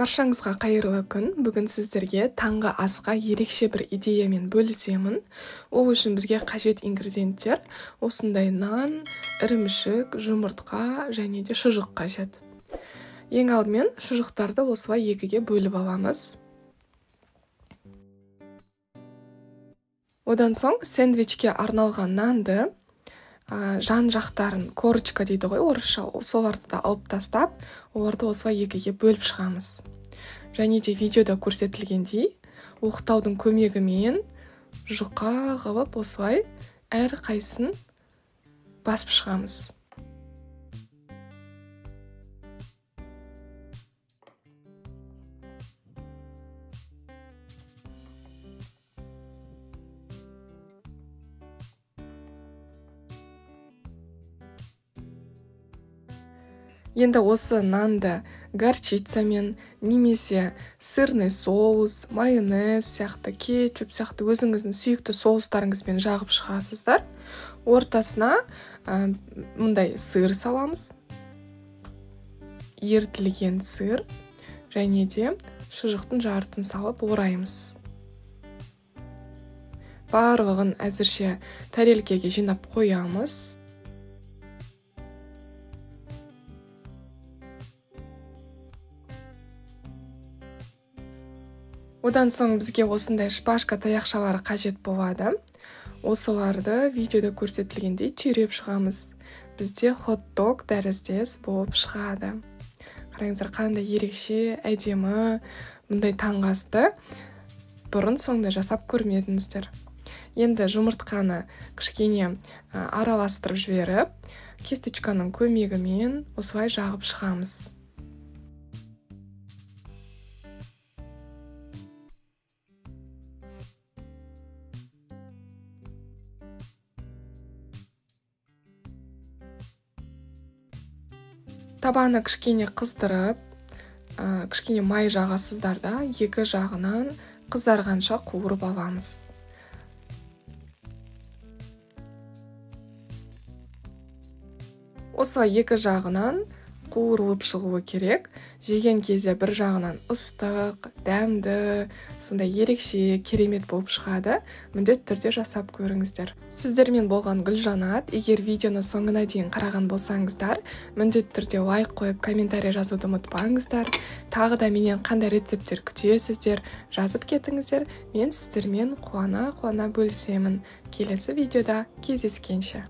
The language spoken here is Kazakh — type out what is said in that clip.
баршаңызға қайырлы күн. Бүгін сіздерге таңғы асқа ерекше бір идеямен бөлісемін. Ол үшін бізге қажет ингредиенттер. Осындай нан ірімшік жұмыртқа және де шұжық қажет. Ең алдымен шұжықтарды осылай екіге бөліп аламыз. Одан соң сэндвичке арналған нанды жан жақтарын корочка дейді ғой орысша соларды да алып тастап оларды осылай екіге бөліп шығамыз. Және де видеода көрсетілгендей оқтаудың көмегімен жұқа қылып осылай әрқайсысын басып шығамыз. Енді осы нанды горчицамен немесе сырный соус майонез сияқты кетчуп сияқты өзіңіздің сүйікті соустарыңызбен жағып шығасыздар. Ортасына ә, мындай сыр саламыз. Ерітілген сыр және де шұжықтың жартысын салып ораймыз. Барлығын әзірше тарелкеге жинап қоямыз. Одан соң бізге осындай шпажка таяқшалары қажет болады. Осыларды видеода көрсетілгендей түйреп шығамыз. Бізде хот дог тәріздес болып шығады. Қараңыздар қандай ерекше әдемі мұндай таңғы асты бұрын сондай жасап көрмедіңіздер. Енді жұмыртқаны кішкене араластырып жіберіп кисточканың көмегімен осылай жағып шығамыз. Табаны кішкене қыздырып ә, кішкене май жағасыздар да екі жағынан қызарғанша қуырып аламыз. Осылай екі жағынан қуырылып шығуы керек. Жеген кезде бір жағынан ыстық дәмді сондай ерекше керемет болып шығады. Міндетті түрде жасап көріңіздер. Сіздермен болған гүлжанат егер видеоны соңына дейін қараған болсаңыздар міндетті түрде лайк қойып комментарий жазуды ұмытпаңыздар. Тағы да менен қандай рецепттер күтесіздер жазып кетіңіздер. Мен сіздермен қуана қуана бөлісемін. Келесі видеода кездескенше.